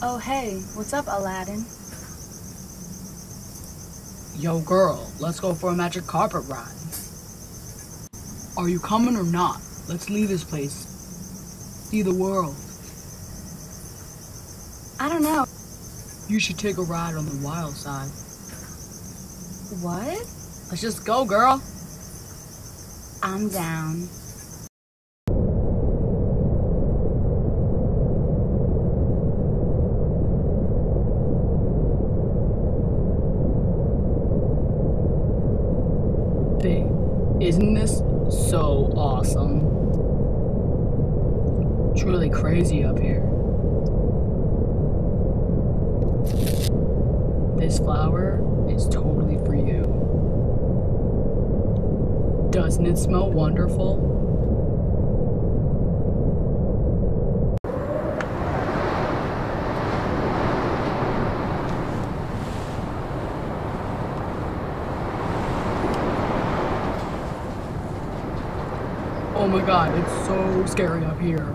Oh, hey, what's up, Aladdin? Yo, girl, let's go for a magic carpet ride. Are you coming or not? Let's leave this place. See the world. I don't know. You should take a ride on the wild side. What? Let's just go, girl. I'm down. Babe, isn't this so awesome? It's really crazy up here. This flower is totally for you. Doesn't it smell wonderful? Oh my god, it's so scary up here.